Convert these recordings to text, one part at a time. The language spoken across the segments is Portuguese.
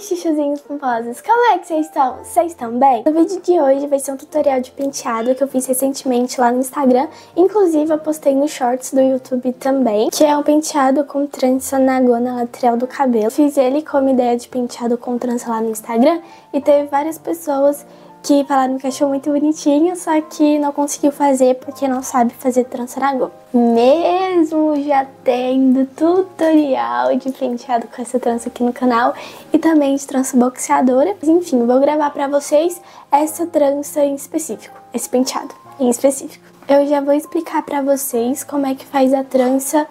Oi, chuchuzinhos pomposos, como é que vocês estão? Vocês estão bem? No vídeo de hoje vai ser um tutorial de penteado que eu fiz recentemente lá no Instagram. Inclusive, eu postei no Shorts do YouTube também, que é um penteado com trança na gona lateral do cabelo. Fiz ele como ideia de penteado com trança lá no Instagram e teve várias pessoas que falaram que achou muito bonitinho, só que não conseguiu fazer porque não sabe fazer trança na goma. Mesmo já tendo tutorial de penteado com essa trança aqui no canal e também de trança boxeadora. Enfim, vou gravar pra vocês essa trança em específico, esse penteado em específico. Eu já vou explicar pra vocês como é que faz a trança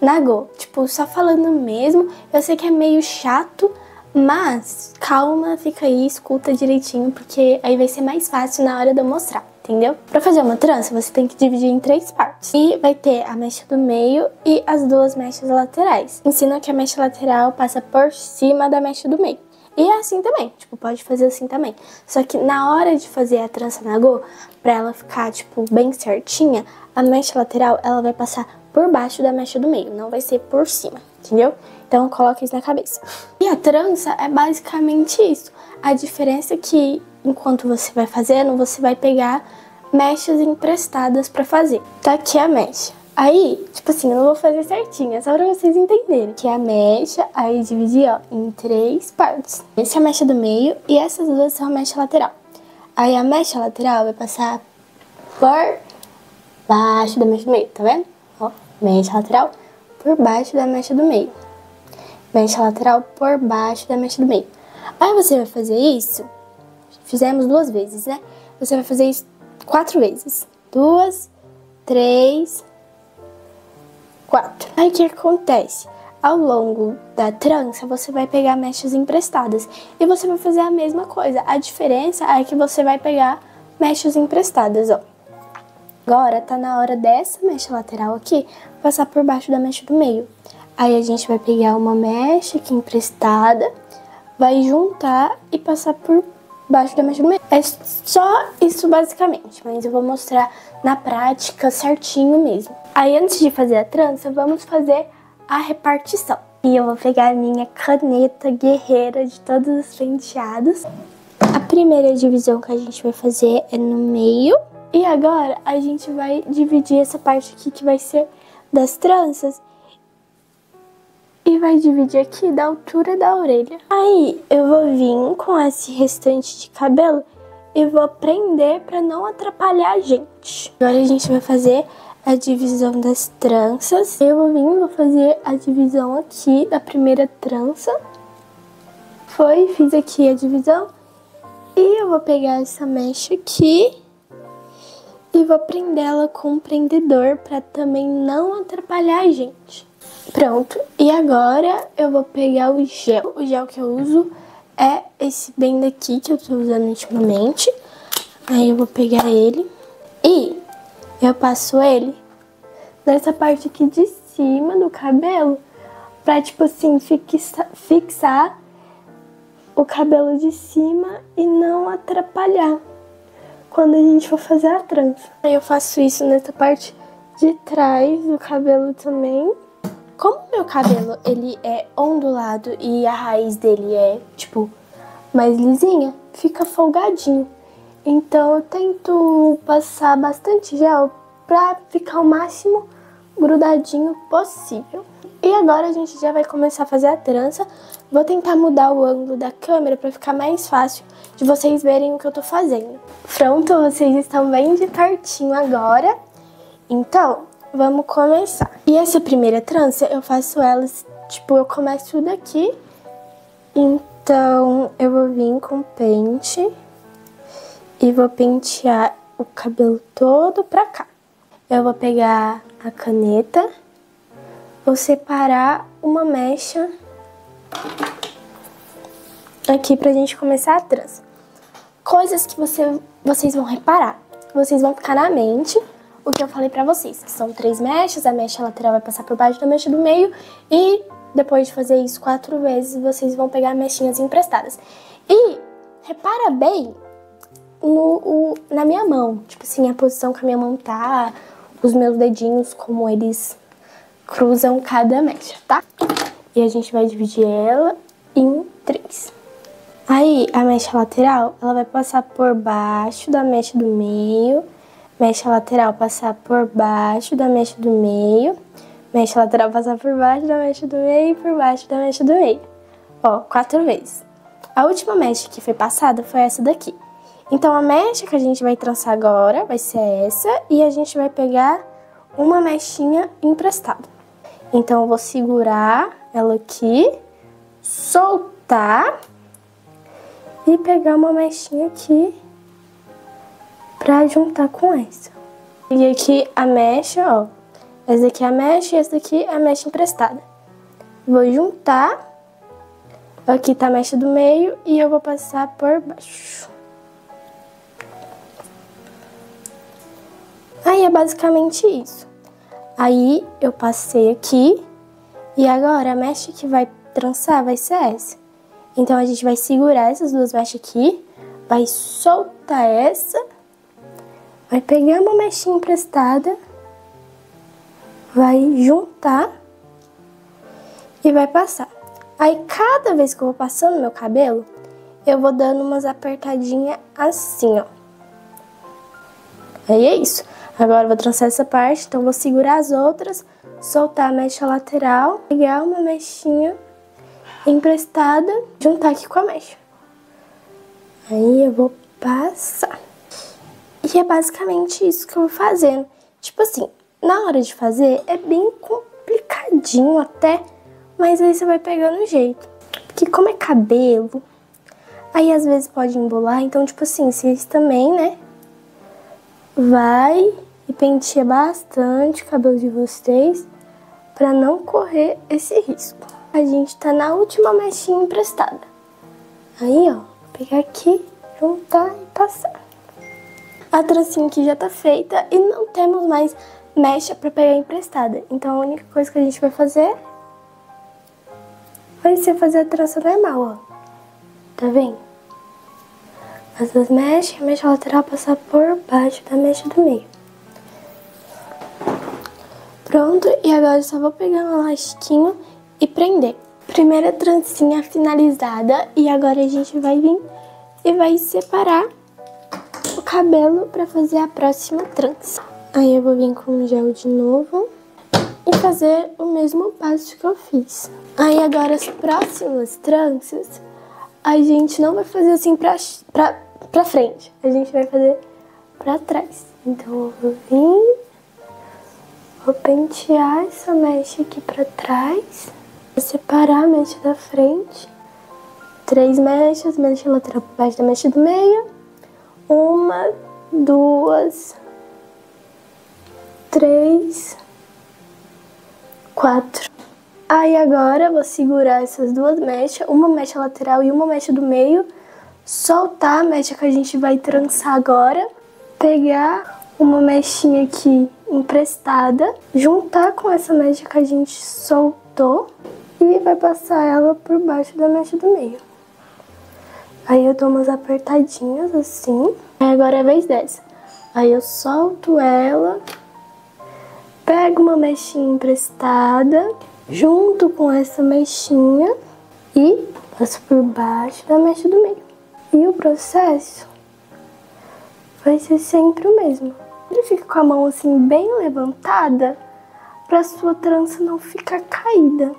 na Go. Tipo, só falando mesmo, eu sei que é meio chato, mas calma, fica aí, escuta direitinho, porque aí vai ser mais fácil na hora de eu mostrar, entendeu? Pra fazer uma trança, você tem que dividir em três partes. E vai ter a mecha do meio e as duas mechas laterais. Ensina que a mecha lateral passa por cima da mecha do meio. E é assim também, tipo, pode fazer assim também. Só que na hora de fazer a trança na Go, pra ela ficar, tipo, bem certinha, a mecha lateral, ela vai passar por baixo da mecha do meio, não vai ser por cima, entendeu? Então coloca isso na cabeça. E a trança é basicamente isso. A diferença é que enquanto você vai fazendo, você vai pegar mechas emprestadas para fazer. Tá aqui a mecha. Aí, tipo assim, eu não vou fazer certinho, é só pra vocês entenderem. Que é a mecha, aí dividir, ó, em três partes. Essa é a mecha do meio e essas duas são a mecha lateral. Aí a mecha lateral vai passar por baixo da mecha do meio, tá vendo? Ó, mecha lateral por baixo da mecha do meio mecha lateral por baixo da mecha do meio. Aí você vai fazer isso, fizemos duas vezes, né? Você vai fazer isso quatro vezes. Duas, três, quatro. Aí o que acontece? Ao longo da trança, você vai pegar mechas emprestadas e você vai fazer a mesma coisa. A diferença é que você vai pegar mechas emprestadas, ó. Agora tá na hora dessa mecha lateral aqui passar por baixo da mecha do meio. Aí a gente vai pegar uma mecha aqui emprestada, vai juntar e passar por baixo da mecha do meio. É só isso basicamente, mas eu vou mostrar na prática certinho mesmo. Aí antes de fazer a trança, vamos fazer a repartição. E eu vou pegar a minha caneta guerreira de todos os penteados. A primeira divisão que a gente vai fazer é no meio. E agora a gente vai dividir essa parte aqui que vai ser das tranças e vai dividir aqui da altura da orelha. Aí eu vou vir com esse restante de cabelo e vou prender para não atrapalhar a gente. Agora a gente vai fazer a divisão das tranças. Eu vou vir, vou fazer a divisão aqui da primeira trança. Foi, fiz aqui a divisão. E eu vou pegar essa mecha aqui e vou prendê-la com um prendedor para também não atrapalhar a gente. Pronto, e agora eu vou pegar o gel. O gel que eu uso é esse bem daqui que eu tô usando ultimamente. Aí eu vou pegar ele e eu passo ele nessa parte aqui de cima do cabelo pra, tipo assim, fixa, fixar o cabelo de cima e não atrapalhar quando a gente for fazer a trança. Aí eu faço isso nessa parte de trás do cabelo também. Como meu cabelo ele é ondulado e a raiz dele é tipo mais lisinha, fica folgadinho. Então eu tento passar bastante gel pra ficar o máximo grudadinho possível. E agora a gente já vai começar a fazer a trança. Vou tentar mudar o ângulo da câmera para ficar mais fácil de vocês verem o que eu tô fazendo. Pronto, vocês estão bem de pertinho agora. Então, Vamos começar. E essa primeira trança, eu faço elas, tipo, eu começo daqui. Então, eu vou vir com pente e vou pentear o cabelo todo pra cá. Eu vou pegar a caneta, vou separar uma mecha aqui pra gente começar a trança. Coisas que você, vocês vão reparar, vocês vão ficar na mente o que eu falei pra vocês, que são três mechas, a mecha lateral vai passar por baixo da mecha do meio e depois de fazer isso quatro vezes, vocês vão pegar mechinhas emprestadas. E repara bem no, o, na minha mão, tipo assim, a posição que a minha mão tá, os meus dedinhos, como eles cruzam cada mecha, tá? E a gente vai dividir ela em três. Aí, a mecha lateral, ela vai passar por baixo da mecha do meio, mecha lateral passar por baixo da mecha do meio, mecha lateral passar por baixo da mecha do meio e por baixo da mecha do meio. Ó, quatro vezes. A última mecha que foi passada foi essa daqui. Então, a mecha que a gente vai trançar agora vai ser essa e a gente vai pegar uma mechinha emprestada. Então, eu vou segurar ela aqui, soltar e pegar uma mechinha aqui pra juntar com essa. E aqui a mecha, ó. Essa daqui é a mecha e essa daqui é a mecha emprestada. Vou juntar. Aqui tá a mecha do meio e eu vou passar por baixo. Aí é basicamente isso. Aí eu passei aqui e agora a mecha que vai trançar vai ser essa. Então a gente vai segurar essas duas mechas aqui, vai soltar essa, vai pegar uma mechinha emprestada, vai juntar e vai passar. Aí cada vez que eu vou passando meu cabelo, eu vou dando umas apertadinhas assim, ó. Aí é isso. Agora vou trançar essa parte, então vou segurar as outras, soltar a mecha lateral, pegar uma mechinha emprestada, juntar aqui com a mecha. Aí eu vou passar. E é basicamente isso que eu vou fazendo. Tipo assim, na hora de fazer é bem complicadinho até, mas aí você vai pegando o jeito. Porque como é cabelo, aí às vezes pode embolar, então tipo assim, vocês também, né, vai penteia bastante o cabelo de vocês para não correr esse risco. A gente tá na última mechinha emprestada. Aí, ó, pegar aqui, juntar e passar. A trancinha aqui já tá feita e não temos mais mecha para pegar emprestada. Então a única coisa que a gente vai fazer vai ser fazer a trança normal, ó. Tá vendo? As duas mechas, a mecha lateral passar por baixo da mecha do meio. Pronto, e agora só vou pegar um elastiquinho e prender. Primeira trancinha finalizada e agora a gente vai vir e vai separar o cabelo para fazer a próxima trança. Aí eu vou vir com o gel de novo e fazer o mesmo passo que eu fiz. Aí agora as próximas tranças a gente não vai fazer assim pra, pra, pra frente, a gente vai fazer pra trás. Então eu vou vir Vou pentear essa mecha aqui pra trás. Vou separar a mecha da frente. Três mechas, mecha lateral por baixo da mecha do meio. Uma, duas, três, quatro. Aí agora vou segurar essas duas mechas, uma mecha lateral e uma mecha do meio, soltar a mecha que a gente vai trançar agora, pegar uma mechinha aqui emprestada, juntar com essa mecha que a gente soltou e vai passar ela por baixo da mecha do meio. Aí eu dou umas apertadinhas assim. Aí agora é a vez dessa. Aí eu solto ela, pego uma mechinha emprestada, junto com essa mechinha e passo por baixo da mecha do meio. E o processo vai ser sempre o mesmo. Ele fica com a mão assim bem levantada para sua trança não ficar caída.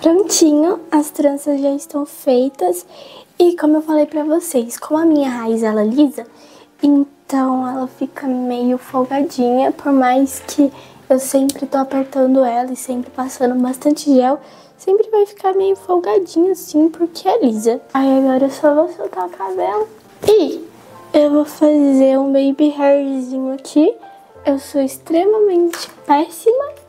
Prontinho, as tranças já estão feitas e como eu falei pra vocês, como a minha raiz ela lisa, então ela fica meio folgadinha, por mais que eu sempre tô apertando ela e sempre passando bastante gel, sempre vai ficar meio folgadinha assim, porque é lisa. Aí agora eu só vou soltar o cabelo e eu vou fazer um baby hairzinho aqui. Eu sou extremamente péssima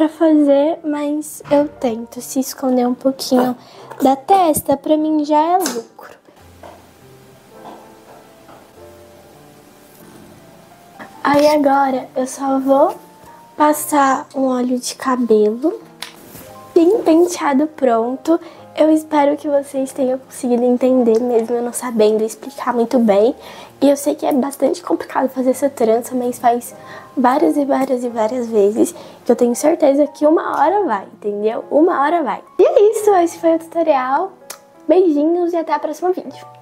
para fazer, mas eu tento se esconder um pouquinho da testa, para mim já é lucro. Aí agora eu só vou passar um óleo de cabelo tem penteado pronto. Eu espero que vocês tenham conseguido entender mesmo eu não sabendo explicar muito bem. E eu sei que é bastante complicado fazer essa trança, mas faz várias e várias e várias vezes. Que eu tenho certeza que uma hora vai, entendeu? Uma hora vai. E é isso, esse foi o tutorial. Beijinhos e até o próximo vídeo.